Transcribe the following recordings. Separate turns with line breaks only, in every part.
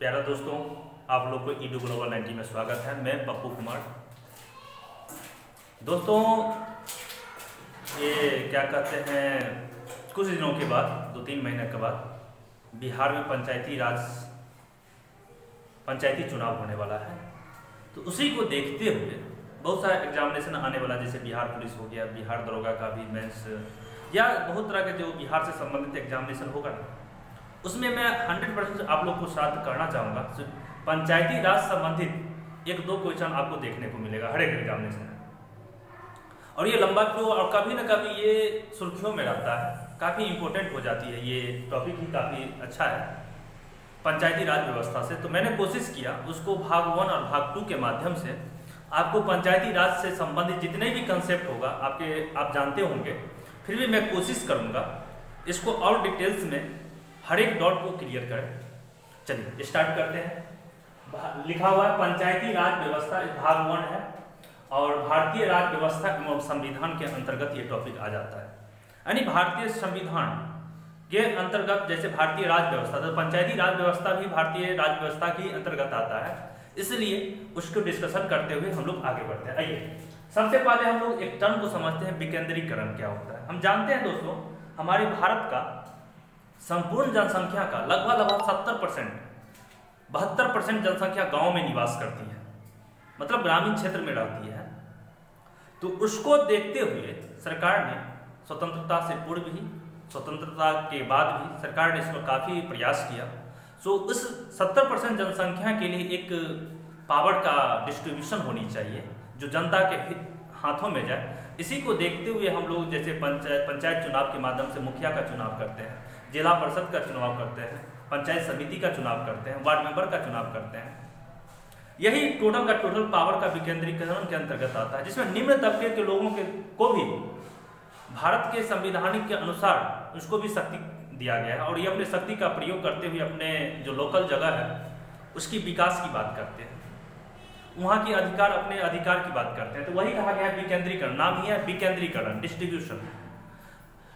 प्यारा दोस्तों, आप लोग को ईडू ग्लोबल 90 में स्वागत है। मैं पप्पू कुमार। दोस्तों, ये क्या कहते हैं, कुछ दिनों के बाद, दो तीन महीने के बाद, बिहार में पंचायती राज, पंचायती चुनाव होने वाला है। तो उसी को देखते हुए बहुत सारा एग्जामिनेशन आने वाला जैसे बिहार पुलिस हो गया, बिहार दरोगा का भी मेंस, या बहुत तरह के जो बिहार से संबंधित एग्जामिनेशन होगा ना उसमें मैं हंड्रेड परसेंट आप लोग को साथ करना चाहूँगा। पंचायती राज संबंधित एक दो क्वेश्चन आपको देखने को मिलेगा, हर एक एग्जामिनेशन में। और ये लंबा क्यों, और कभी ना कभी ये सुर्खियों में रहता है। काफ़ी इंपॉर्टेंट हो जाती है, ये टॉपिक ही काफ़ी अच्छा है। पंचायती राज व्यवस्था से। तो मैंने कोशिश किया, उसको भाग वन और भाग टू के माध्यम से। आपको पंचायती राज से संबंधित जितने भी कंसेप्ट होगा, आपके, आप जानते होंगे। फिर भी मैं कोशिश करूँगा, इसको और डिटेल्स में हर एक डॉट को क्लियर करें। चलिए स्टार्ट करते हैं। लिखा हुआ है, पंचायती राज व्यवस्था भाग वन है और भारतीय राज व्यवस्था एवं संविधान के अंतर्गत ये टॉपिक आ जाता है। यानी भारतीय संविधान के अंतर्गत जैसे भारतीय राज व्यवस्था तो पंचायती राज व्यवस्था भी भारतीय राज व्यवस्था के अंतर्गत आता है। इसलिए उसको डिस्कशन करते हुए हम लोग आगे बढ़ते हैं। आइए, सबसे पहले हम लोग एक टर्म को समझते हैं, विकेंद्रीकरण क्या होता है। हम जानते हैं दोस्तों, हमारे भारत का संपूर्ण जनसंख्या का लगभग लगभग सत्तर परसेंट, बहत्तर परसेंट जनसंख्या गाँव में निवास करती है मतलब ग्रामीण क्षेत्र में रहती है। तो उसको देखते हुए सरकार ने स्वतंत्रता से पूर्व ही स्वतंत्रता के बाद भी सरकार ने इसमें काफ़ी प्रयास किया। सो उस 70 परसेंट जनसंख्या के लिए एक पावर का डिस्ट्रीब्यूशन होनी चाहिए, जो जनता के हाथों में जाए। इसी को देखते हुए हम लोग जैसे पंचायत पंचायत चुनाव के माध्यम से मुखिया का चुनाव करते हैं, जिला परिषद का चुनाव करते हैं, पंचायत समिति का चुनाव करते हैं, वार्ड मेंबर का चुनाव करते हैं। यही टोटल का टोटल पावर का विकेंद्रीकरण के अंतर्गत आता है, जिसमें निम्न तबके के लोगों के, को भी भारत के संविधानिक के अनुसार उसको भी शक्ति दिया गया है और ये अपने शक्ति का प्रयोग करते हुए अपने जो लोकल जगह है, उसकी विकास की बात करते हैं। वहाँ के अधिकार अपने अधिकार की बात करते हैं। तो वही कहा गया है विकेंद्रीकरण। नाम ही है विकेंद्रीकरण डिस्ट्रीब्यूशन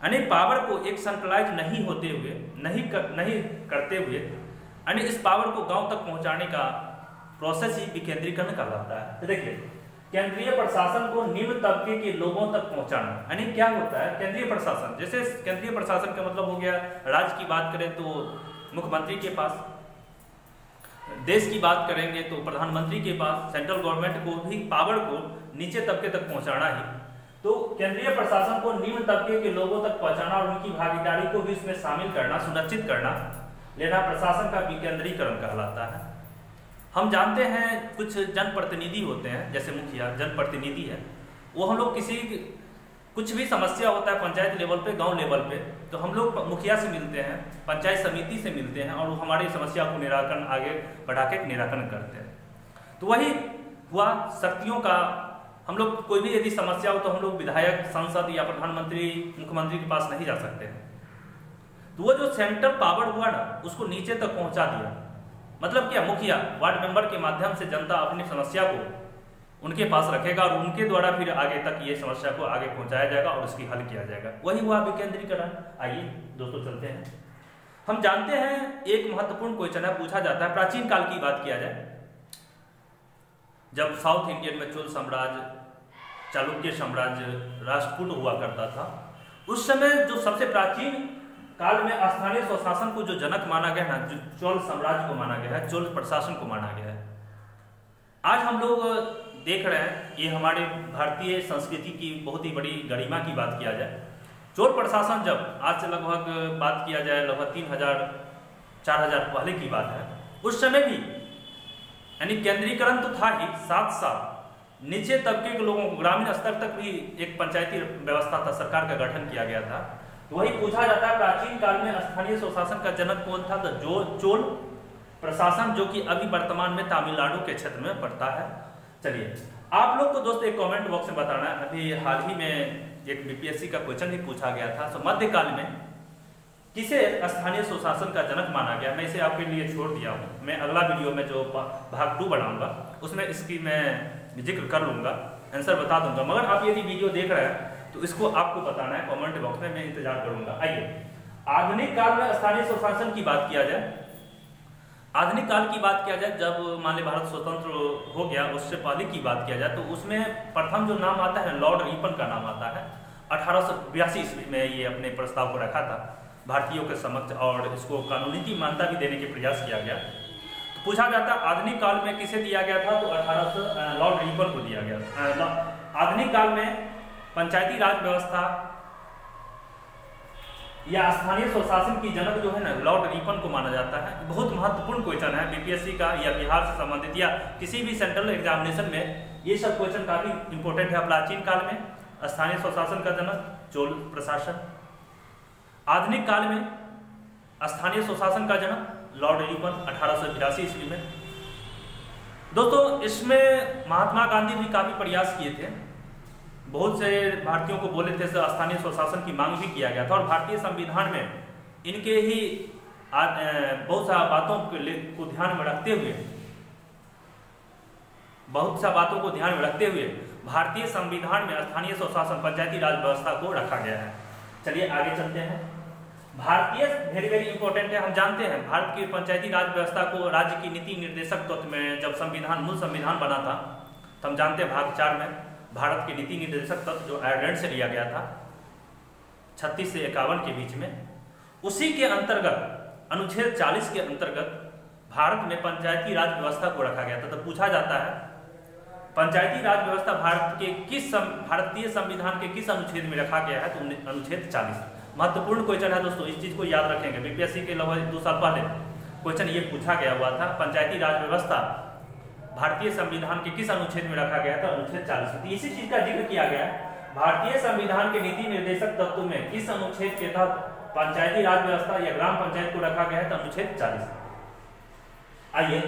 यानी पावर को एक सेंट्रलाइज नहीं होते हुए नहीं कर, नहीं करते हुए यानी इस पावर को गाँव तक पहुँचाने का प्रोसेस ही विकेंद्रीकरण कहलाता है। तो देखिए केंद्रीय प्रशासन को निम्न तबके के लोगों तक पहुंचाना यानी क्या होता है? केंद्रीय प्रशासन जैसे केंद्रीय प्रशासन का मतलब हो गया राज्य की बात करें तो मुख्यमंत्री के पास देश की बात करेंगे तो प्रधानमंत्री के पास सेंट्रल गवर्नमेंट को भी पावर को नीचे तबके तक पहुंचाना ही। तो केंद्रीय प्रशासन को निम्न तबके के लोगों तक पहुंचाना और उनकी भागीदारी को भी इसमें शामिल करना, सुनिश्चित करना, लेना प्रशासन का विकेंद्रीकरण कहलाता है। हम जानते हैं कुछ जनप्रतिनिधि होते हैं, जैसे मुखिया, जनप्रतिनिधि है। वो हम लोग किसी कुछ भी समस्या होता है पंचायत लेवल पे, गाँव लेवल पे तो हम लोग मुखिया से मिलते हैं, पंचायत समिति से मिलते हैं और वो हमारी समस्या को निराकरण, आगे बढ़ा के निराकरण करते हैं। तो वही हुआ शक्तियों का, हम लोग कोई भी यदि समस्या हो तो हम लोग विधायक, सांसद या प्रधानमंत्री, मुख्यमंत्री के पास नहीं जा सकते। हैं तो वो जो सेंट्रल पावर हुआ ना, उसको नीचे तक पहुँचा दिया। मतलब क्या, मुखिया, वार्ड मेंबर के माध्यम से जनता अपनी समस्या को उनके पास रखेगा और उनके द्वारा फिर आगे तक ये समस्या को आगे पहुँचाया जाएगा और उसकी हल किया जाएगा। वही हुआ विकेंद्रीकरण। आइए दोस्तों चलते हैं। हम जानते हैं एक महत्वपूर्ण क्वेश्चन है, पूछा जाता है, प्राचीन काल की बात किया जाए। जब साउथ इंडियन में चोल साम्राज्य, चालुक्य साम्राज्य राष्ट्रकूट हुआ करता था, उस समय जो सबसे प्राचीन काल में स्थानीय स्वशासन को जो जनक माना गया है, जो चोल साम्राज्य को माना गया है, चोल प्रशासन को माना गया है। आज हम लोग देख रहे हैं, ये हमारे भारतीय संस्कृति की बहुत ही बड़ी गरिमा की बात किया जाए। चोर प्रशासन जब आज से लगभग बात किया जाए, लगभग तीन हज़ार, चार हज़ार पहले की बात है, उस समय भी, यानी केंद्रीकरण तो था ही साथ साथ नीचे तबके के लोगों को, ग्रामीण स्तर तक भी एक पंचायती व्यवस्था था, सरकार का गठन किया गया था। वही पूछा जाता है, प्राचीन काल में स्थानीय स्वशासन का जनक कौन था? तो जो चोल प्रशासन, जो कि अभी वर्तमान में तमिलनाडु के क्षेत्र में पड़ता है। चलिए, आप लोग को दोस्तों एक कमेंट बॉक्स में बताना अभी हाल ही में एक बीपीएससी का क्वेश्चन भी पूछा गया था तो मध्यकाल में किसे स्थानीय सुशासन का जनक माना गया? मैं इसे आपके लिए छोड़ दिया हूँ। मैं अगला वीडियो में जो भाग टू बनाऊँगा उसमें इसकी मैं ज़िक्र कर लूँगा आंसर बता दूँगा। मगर आप यदि वीडियो देख रहे हैं तो इसको आपको बताना है। कमेंट बॉक्स में मैं इंतज़ार करूँगा। आइए, आधुनिक काल में स्थानीय सुशासन की बात किया जाए आधुनिक काल की बात किया जाए, जब मान ली भारत स्वतंत्र हो गया, उससे पहले की बात किया जाए तो उसमें प्रथम जो नाम आता है, लॉर्ड रिपन का नाम आता है। अठारह ईस्वी में ये अपने प्रस्ताव को रखा था, भारतीयों के समक्ष, और इसको कानूनी की मान्यता भी देने के प्रयास किया गया। तो पूछा जाता, आधुनिक काल में किसे दिया गया था? तो अठारह सौ लॉर्ड रिपन को दिया गया आधुनिक काल में पंचायती राज व्यवस्था या स्थानीय स्वशासन की जनक जो है ना, लॉर्ड रिपन को माना जाता है। बहुत महत्वपूर्ण क्वेश्चन है बीपीएससी का या बिहार से संबंधित या किसी भी सेंट्रल एग्जामिनेशन में ये सब क्वेश्चन काफ़ी इंपॉर्टेंट है प्राचीन काल में। स्थानीय स्वशासन का जनक, चोल प्रशासन। आधुनिक काल में स्थानीय स्वशासन का जनक, लॉर्ड रिपन अठारह ईस्वी में। दोस्तों, इसमें महात्मा गांधी भी काफ़ी प्रयास किए थे। बहुत से भारतीयों को बोले थे स्थानीय स्वशासन की मांग भी किया गया था और भारतीय संविधान में इनके ही बहुत सा बातों को ध्यान में रखते हुए, बहुत सा बातों को ध्यान में रखते हुए भारतीय संविधान में स्थानीय स्वशासन, पंचायती राज व्यवस्था को रखा गया है। चलिए आगे चलते हैं। भारतीय वेरी वेरी इंपॉर्टेंट है, हम जानते हैं, भारत की पंचायती राज व्यवस्था को राज्य की नीति निर्देशक तत्व में जब संविधान, मूल संविधान बना था तो हम जानते हैं भाग चार में। भारत के नीति निर्देशक तत्व जो आयरलैंड से लिया गया था छत्तीस से इक्यावन के बीच में उसी के अंतर्गत अनुच्छेद 40 के अंतर्गत भारत में पंचायती राज व्यवस्था को रखा गया था। तो पूछा जाता है पंचायती राज व्यवस्था भारत के किस सम, भारतीय संविधान के किस अनुच्छेद में रखा गया है? तो अनुच्छेद 40 महत्वपूर्ण क्वेश्चन है दोस्तों इस चीज़ को याद रखेंगे। बीपीएससी के लगभग दो साल पहले क्वेश्चन ये पूछा गया हुआ था पंचायती राज व्यवस्था भारतीय संविधान के किस अनुच्छेद में रखा गया था? अनुच्छेद चालीस। तो इसी चीज़ का ज़िक्र किया गया। है भारतीय संविधान के नीति निर्देशक तत्व में किस अनुच्छेद के तहत पंचायती राज व्यवस्था या ग्राम पंचायत को रखा गया था अनुच्छेद चालीस। आइए,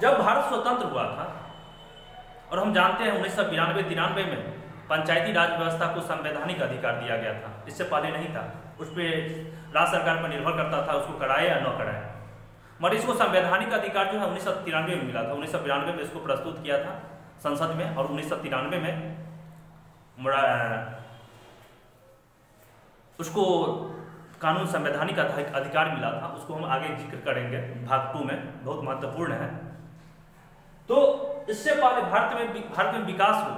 जब भारत स्वतंत्र हुआ था, और हम जानते हैं उन्नीस सौ बिरानवे तिरानवे में पंचायती राज व्यवस्था को संवैधानिक अधिकार दिया गया था। इससे पहले नहीं था। उस पर राज्य सरकार पर निर्भर करता था, उसको कराए या न कराए। मगर इसको संवैधानिक अधिकार जो है उन्नीस सौ तिरानवे में मिला था। उन्नीस में इसको प्रस्तुत किया था संसद में और उन्नीस सौ तिरानवे में उसको कानून संवैधानिक अधिकार मिला था। उसको हम आगे ज़िक्र करेंगे। भाग टू में बहुत महत्वपूर्ण है। तो इससे पहले भारत में भारत में विकास हो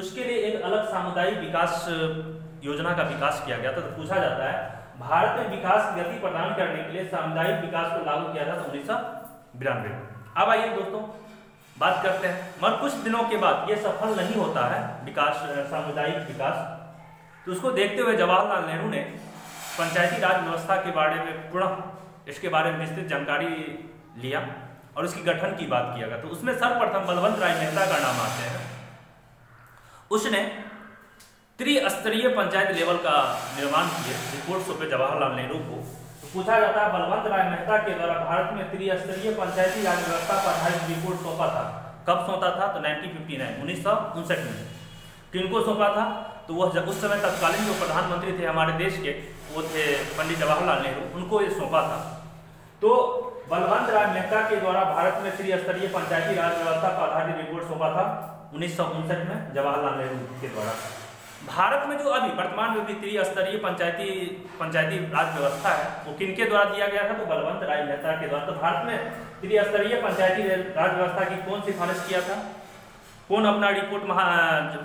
उसके लिए एक अलग सामुदायिक विकास योजना का विकास किया गया था। तो पूछा जाता है भारत में विकास गति प्रदान करने के लिए सामुदायिक विकास को लागू किया था उन्नीस सौ बिरानवे। अब आइए दोस्तों, बात करते हैं। मगर कुछ दिनों के बाद ये सफल नहीं होता है विकास, सामुदायिक विकास। तो उसको देखते हुए जवाहरलाल नेहरू ने पंचायती राज व्यवस्था के बारे में पुनः इसके बारे में विस्तृत जानकारी लिया और उसकी गठन की बात किया गया। तो उसमें सर्वप्रथम बलवंत राय मेहता का नाम आते हैं। उसने त्रिस्तरीय पंचायत लेवल का निर्माण किए रिपोर्ट सौंपे जवाहरलाल नेहरू को। तो पूछा जाता है, बलवंत राय मेहता के द्वारा भारत में त्रिस्तरीय पंचायती राज व्यवस्था पर आधारित रिपोर्ट सौंपा था। कब सौंपा था? तो 1959 उन्नीस सौ उनसठ में। किनको सौंपा था? तो वह उस समय तत्कालीन जो प्रधानमंत्री थे हमारे देश के, वो थे पंडित जवाहरलाल नेहरू, उनको ये सौंपा था। तो बलवंत राय मेहता के द्वारा भारत में त्रिस्तरीय पंचायती राज व्यवस्था पर आधारित रिपोर्ट सौंपा था, उन्नीस सौ उनसठ में जवाहरलाल नेहरू के द्वारा। भारत में जो अभी वर्तमान में भी स्तरीय पंचायती पंचायती राज व्यवस्था है, वो किनके द्वारा दिया गया था? तो बलवंत राय मेहता के द्वारा। तो भारत में त्रिस्तरीय पंचायती राज व्यवस्था की कौन सिफारिश किया था? कौन अपना रिपोर्ट महा,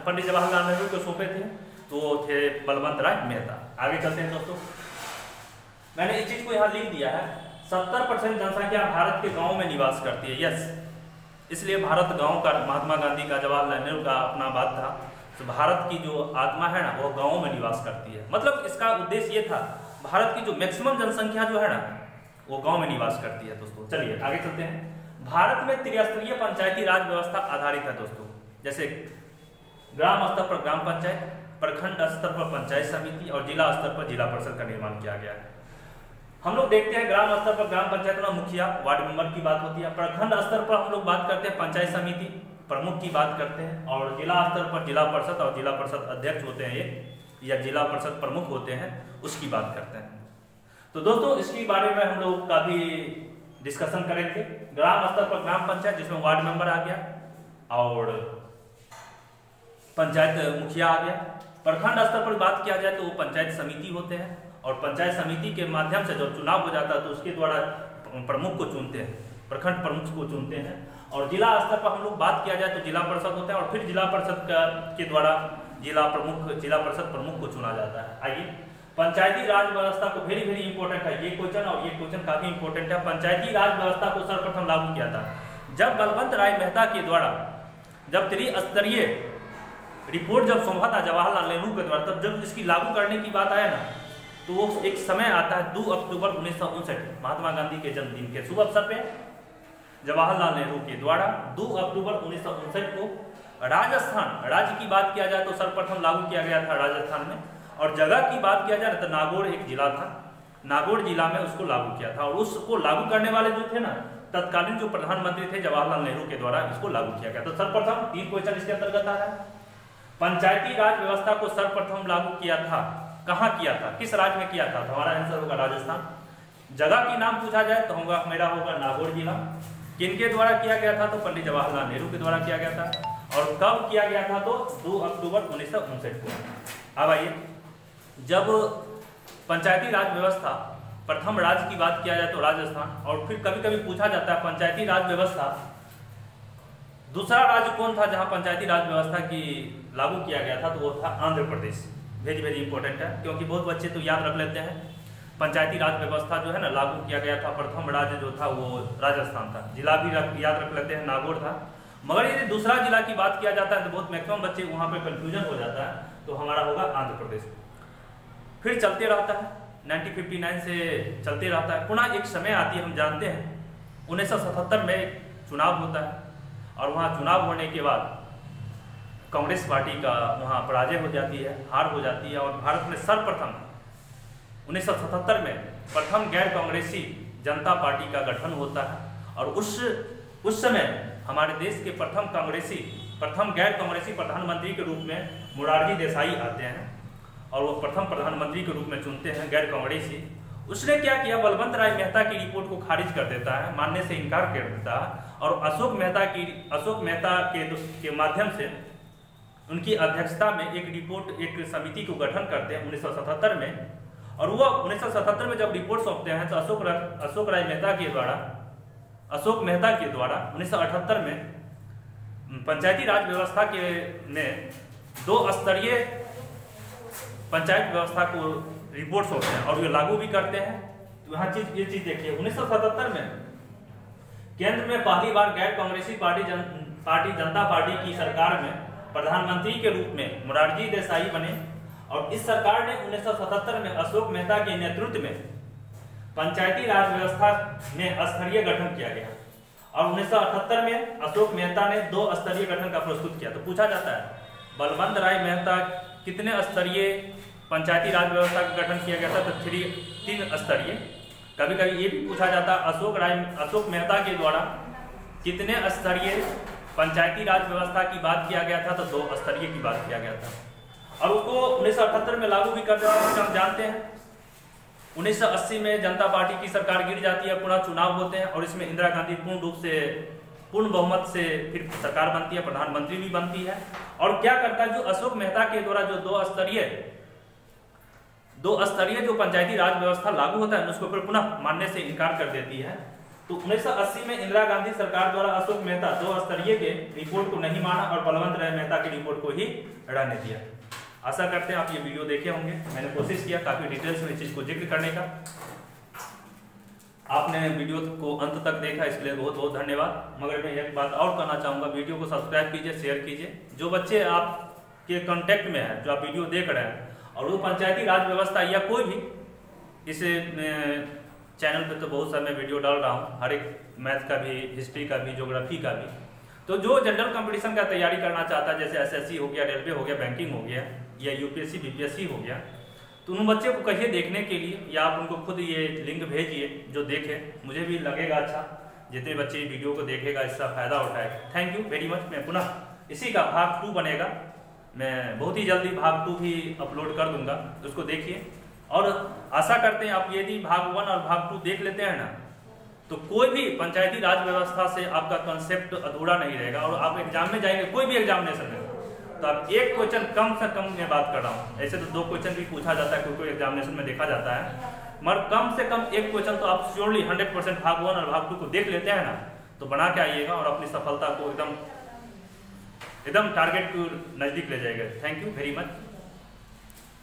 पंडित जवाहरलाल नेहरू को सौंपे थे? तो थे बलवंत राय मेहता। आगे चलते हैं दोस्तों। मैंने इस चीज़ को यहाँ लिख दिया है। सत्तर परसेंट जनसंख्या भारत के गाँव में निवास करती है। यस। इसलिए भारत गाँव का महात्मा गांधी का, जवाहरलाल नेहरू का अपना बात था। तो भारत की जो आत्मा है ना, वो गाँव में निवास करती है। मतलब इसका उद्देश्य ये था, भारत की जो मैक्सिमम जनसंख्या जो है ना, वो गाँव में निवास करती है, दोस्तों। चलिए, आगे चलते हैं। भारत में त्रिस्तरीय पंचायती राज व्यवस्था आधारित है, दोस्तों। जैसे ग्राम स्तर पर ग्राम पंचायत, प्रखंड स्तर पर पंचायत समिति और जिला स्तर पर जिला परिषद का निर्माण किया गया है। हम लोग देखते हैं ग्राम स्तर पर ग्राम पंचायत में मुखिया, वार्ड मेंबर की बात होती है। प्रखंड स्तर पर हम लोग बात करते हैं पंचायत समिति। प्रमुख की बात करते हैं और जिला स्तर पर जिला परिषद और जिला परिषद अध्यक्ष होते हैं ये, या जिला परिषद प्रमुख होते हैं, उसकी बात करते हैं। तो दोस्तों, इसके बारे में हम लोग काफ़ी डिस्कशन करेंगे। ग्राम स्तर पर ग्राम पंचायत, जिसमें वार्ड मेंबर आ गया और पंचायत मुखिया आ गया। प्रखंड स्तर पर बात किया जाए तो वो पंचायत समिति होते हैं और पंचायत समिति के माध्यम से जब चुनाव हो जाता है तो उसके द्वारा प्रमुख को चुनते हैं, प्रखंड प्रमुख को चुनते हैं। और जिला स्तर पर हम लोग बात किया जाए तो जिला परिषद होता है और फिर जिला परिषद के द्वारा जिला प्रमुख, जिला परिषद प्रमुख को चुना जाता है। आइए, पंचायती राज व्यवस्था को वेरी वेरी इंपॉर्टेंट है। ये क्वेश्चन और ये क्वेश्चन काफ़ी इंपॉर्टेंट है। पंचायती राज व्यवस्था को सर्वप्रथम लागू किया था। जब बलवंत राय मेहता के द्वारा, जब त्रिस्तरीय रिपोर्ट जब सौंपा था जवाहरलाल नेहरू के द्वारा, तब जब इसकी लागू करने की बात आया ना तो वो एक समय आता है दो अक्टूबर उन्नीस सौ उनसठ, महात्मा गांधी के जन्मदिन के शुभ अवसर पे। जवाहरलाल नेहरू के द्वारा 2 अक्टूबर उन्नीस सौ उनसठ को राजस्थान, राज्य की बात किया जाए तो सर्वप्रथम लागू किया गया था राजस्थान में, और जगह की बात किया जाए तो नागौर एक जिला था। नागौर जिला में उसको लागू किया था, और उसको लागू करने वाले जो थे ना, तत्कालीन जो प्रधानमंत्री थे जवाहरलाल नेहरू के द्वारा इसको लागू किया गया। तो सर्वप्रथम तीन क्वेश्चन इसके अंतर्गत आ रहा है। पंचायती राज व्यवस्था को सर्वप्रथम लागू किया था, कहाँ किया था, किस राज्य में किया था? तो हमारा आंसर होगा राजस्थान। जगह की नाम पूछा जाए तो होगा, मेरा होगा नागौर जिला। किनके द्वारा किया गया था? तो पंडित जवाहरलाल नेहरू के द्वारा किया गया था। और कब किया गया था? तो 2 अक्टूबर उन्नीस सौ उनसठ को। अब आइए। जब पंचायती राज व्यवस्था, प्रथम राज्य की बात किया जाए तो राजस्थान, और फिर कभी कभी पूछा जाता है पंचायती राज व्यवस्था, दूसरा राज्य कौन था जहाँ पंचायती राज व्यवस्था की लागू किया गया था? तो वो था Andhra Pradesh. Very very important है, क्योंकि बहुत बच्चे तो याद रख लेते हैं। पंचायती राज व्यवस्था जो है ना लागू किया गया था, प्रथम राज्य जो था वो राजस्थान था। जिला भी याद रख लेते हैं, नागौर था। मगर यदि दूसरा जिला की बात किया जाता है तो बहुत मैक्सिमम बच्चे वहाँ पर कंफ्यूजन हो जाता है तो हमारा होगा आंध्र प्रदेश। फिर चलते रहता है 1959 से चलते रहता है। पुनः एक समय आती है, हम जानते हैं। उन्नीस सौ सतहत्तर में चुनाव होता है और वहाँ चुनाव होने के बाद कांग्रेस पार्टी का वहाँ पराजय हो जाती है, हार हो जाती है और भारत में सर्वप्रथम 1977 में प्रथम गैर कांग्रेसी जनता पार्टी का गठन होता है। और उस उस समय हमारे देश के प्रथम कांग्रेसी, प्रथम गैर कांग्रेसी प्रधानमंत्री के रूप में मुरारजी देसाई आते हैं और वो प्रथम प्रधानमंत्री के रूप में चुनते हैं गैर कांग्रेसी। उसने क्या किया? बलवंत राय मेहता की रिपोर्ट को खारिज कर देता है, मानने से इनकार कर देता है और अशोक मेहता की, अशोक मेहता के के माध्यम से उनकी अध्यक्षता में एक रिपोर्ट, एक समिति को गठन करते हैं उन्नीस सौ सतहत्तर में। और वो उन्नीस सौ सतहत्तर में जब रिपोर्ट सौंपते हैं तो अशोक अशोक राय मेहता के द्वारा, अशोक मेहता के द्वारा उन्नीस सौ अठहत्तर में पंचायती राज व्यवस्था के में दो स्तरीय पंचायत व्यवस्था को रिपोर्ट सौंपते हैं और ये लागू भी करते हैं। तो यहाँ चीज़, ये चीज़ देखिए, उन्नीस सौ सतहत्तर में केंद्र में पहली बार गैर कांग्रेसी पार्टी जन, पार्टी, जनता पार्टी की सरकार में प्रधानमंत्री के रूप में मुरारजी देसाई बने। और इस सरकार ने 1977 में अशोक मेहता के नेतृत्व में पंचायती राज व्यवस्था में स्तरीय गठन किया गया। और उन्नीस सौ अठहत्तर में अशोक मेहता ने दो स्तरीय गठन का प्रस्तुत किया। तो पूछा जाता है, बलवंत राय मेहता कितने स्तरीय पंचायती राज व्यवस्था का गठन किया गया था? तो थ्री, तीन स्तरीय। कभी कभी ये भी पूछा जाता, अशोक राय, अशोक मेहता के द्वारा कितने स्तरीय पंचायती राज व्यवस्था की बात किया गया था? तो दो स्तरीय की बात किया गया था। और उसको उन्नीस में लागू भी कर दिया हम जानते हैं। 1980 में जनता पार्टी की सरकार गिर जाती है पुनः चुनाव होते हैं, और इसमें इंदिरा गांधी पूर्ण रूप से, पूर्ण बहुमत से फिर सरकार बनती है, प्रधानमंत्री भी बनती है। और क्या करता है जो अशोक मेहता के द्वारा जो दो स्तरीय दो स्तरीय जो पंचायती राज व्यवस्था लागू होता है, उसको फिर पुनः मानने से इनकार कर देती है। तो 1980 में इंदिरा गांधी सरकार द्वारा अशोक मेहता दो स्तरीय के रिपोर्ट को नहीं माना और बलवंत राय मेहता की रिपोर्ट को ही रहने दिया। आशा करते हैं आप ये वीडियो देखे होंगे। मैंने कोशिश किया काफ़ी डिटेल्स में इस चीज़ को ज़िक्र करने का। आपने वीडियो को अंत तक देखा इसके लिए बहुत बहुत धन्यवाद। मगर मैं एक बात और कहना चाहूँगा, वीडियो को सब्सक्राइब कीजिए शेयर कीजिए। जो बच्चे आपके कांटेक्ट में है, जो आप वीडियो देख रहे हैं, और वो पंचायती राज व्यवस्था या कोई भी, इस चैनल पे तो बहुत सारे मैं वीडियो डाल रहा हूँ। हर एक मैथ का भी हिस्ट्री का भी ज्योग्राफी का भी। तो जो जनरल कंपटीशन का तैयारी करना चाहता है, जैसे एसएससी हो गया रेलवे हो गया बैंकिंग हो गया या यूपीएससी बीपीएससी हो गया। तो उन बच्चे को कहिए देखने के लिए, या आप उनको खुद ये लिंक भेजिए जो देखे। मुझे भी लगेगा अच्छा जितने बच्चे वीडियो को देखेगा, इसका फ़ायदा उठाएगा। थैंक यू वेरी मच मैं पुनः इसी का भाग टू बनेगा। मैं बहुत ही जल्दी भाग टू भी अपलोड कर दूँगा। उसको देखिए। और आशा करते हैं आप यदि भाग वन और भाग टू देख लेते हैं ना तो कोई भी पंचायती राज व्यवस्था से आपका कंसेप्ट अधूरा नहीं रहेगा। और आप एग्ज़ाम में जाएँगे, कोई भी एग्जामिनेशन में तो आप एक क्वेश्चन कम से कम मैं बात कर रहा हूँ। ऐसे तो दो क्वेश्चन भी पूछा जाता है कोई एग्जामिनेशन में देखा जाता है। मगर कम से कम एक क्वेश्चन तो आप श्योरली हंड्रेड परसेंट भाग वन और भाग टू को देख लेते हैं ना तो बना के आइएगा और अपनी सफलता को एकदम एकदम टारगेट को नज़दीक ले जाएगा। Thank you very much